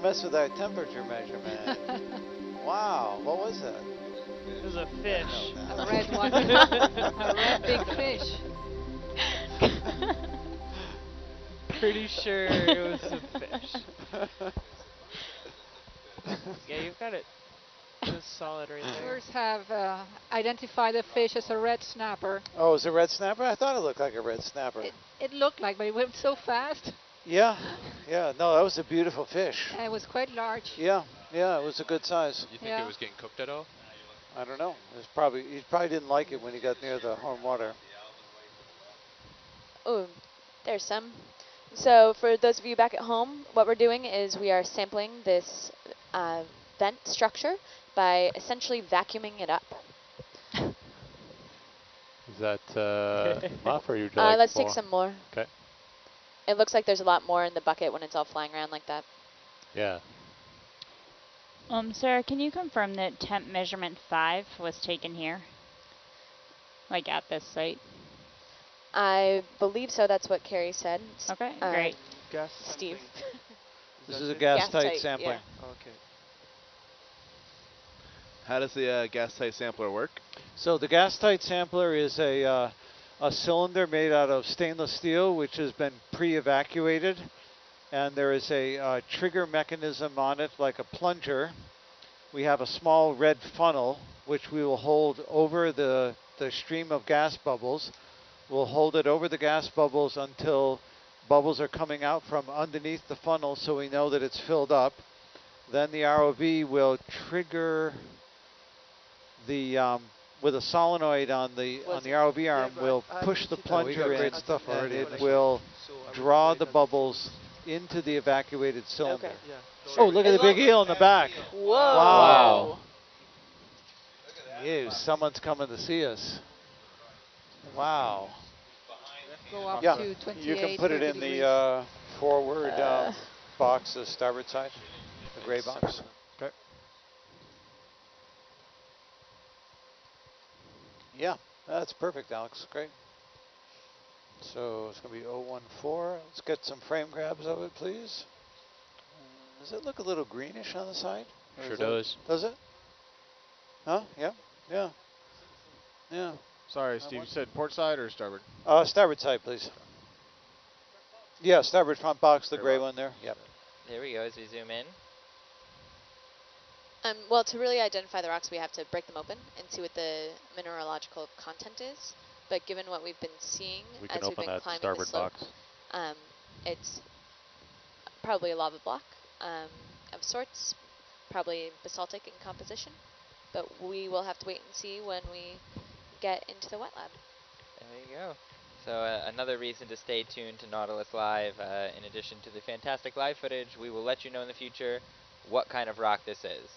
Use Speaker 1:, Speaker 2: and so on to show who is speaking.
Speaker 1: don't mess with our temperature measurement. wow, what was that?
Speaker 2: It was a fish.
Speaker 3: A red one. a red big fish.
Speaker 2: Pretty sure it was a fish. yeah, you've got it. Just solid right there.
Speaker 3: Yours have uh, identified the fish as a red snapper.
Speaker 1: Oh, is it was a red snapper? I thought it looked like a red snapper.
Speaker 3: It, it looked like, but it went so fast.
Speaker 1: Yeah, yeah. No, that was a beautiful fish.
Speaker 3: And it was quite large.
Speaker 1: Yeah, yeah. It was a good size.
Speaker 4: You think
Speaker 3: Yeah.
Speaker 4: it was getting cooked at all?
Speaker 1: I don't know. It was probably he probably didn't like it when he got near the warm water.
Speaker 5: Oh, there's some. So for those of you back at home, what we're doing is we are sampling this uh, vent structure by essentially vacuuming it up.
Speaker 6: Is that uh, enough, or you
Speaker 5: Uh,
Speaker 6: like
Speaker 5: let's
Speaker 6: more?
Speaker 5: take some more.
Speaker 6: Okay.
Speaker 5: It looks like there's a lot more in the bucket when it's all flying around like that.
Speaker 6: Yeah.
Speaker 7: Um, Sarah, can you confirm that temp measurement five was taken here? Like at this site?
Speaker 5: I believe so. That's what Carrie said.
Speaker 7: Okay,
Speaker 5: uh,
Speaker 7: great.
Speaker 2: Gas
Speaker 5: Steve.
Speaker 1: This is a
Speaker 2: it?
Speaker 1: gas,
Speaker 5: Gas
Speaker 1: tight,
Speaker 5: tight,
Speaker 1: sampling.
Speaker 5: yeah.
Speaker 2: Okay.
Speaker 8: How does the uh, gas tight sampler work?
Speaker 1: So the gas tight sampler is a uh, a cylinder made out of stainless steel, which has been pre-evacuated, and there is a uh, trigger mechanism on it, like a plunger. We have a small red funnel, which we will hold over the the stream of gas bubbles. We'll hold it over the gas bubbles until bubbles are coming out from underneath the funnel, so we know that it's filled up. Then the ROV will trigger the um, with a solenoid on the on the ROV arm will push the plunger in,
Speaker 9: stuff
Speaker 1: and
Speaker 9: already.
Speaker 1: it will draw the bubbles into the evacuated cylinder.
Speaker 5: Okay.
Speaker 1: Oh, look at the big eel in the back.
Speaker 5: Whoa.
Speaker 1: Wow. Ew, someone's coming to see us. Wow.
Speaker 3: Go up
Speaker 1: Yeah,
Speaker 3: to
Speaker 1: you can put it in
Speaker 3: degrees.
Speaker 1: the uh, forward
Speaker 5: Uh.
Speaker 1: box, the starboard side, the gray box. Yeah, that's perfect, Alex. Great. So it's going to be 014. Let's get some frame grabs of it, please. Uh, Does it look a little greenish on the side?
Speaker 6: Sure
Speaker 1: is it-
Speaker 6: does.
Speaker 1: Does it? Huh? Yeah. Yeah. Yeah.
Speaker 8: Sorry, Steve. You said port side or starboard?
Speaker 1: Uh, starboard side, please. Yeah, starboard front box, the gray one there. Yep.
Speaker 10: There we go as we zoom in.
Speaker 5: Um, well, to really identify the rocks, we have to break them open and see what the mineralogical content is. But given what we've been seeing
Speaker 6: We
Speaker 5: as we've been
Speaker 6: that
Speaker 5: climbing the
Speaker 6: starboard
Speaker 5: slope, um, it's probably a lava block um, of sorts, probably basaltic in composition. But we will have to wait and see when we get into the wet lab.
Speaker 10: There you go. So uh, another reason to stay tuned to Nautilus Live. Uh, in addition to the fantastic live footage, we will let you know in the future what kind of rock this is.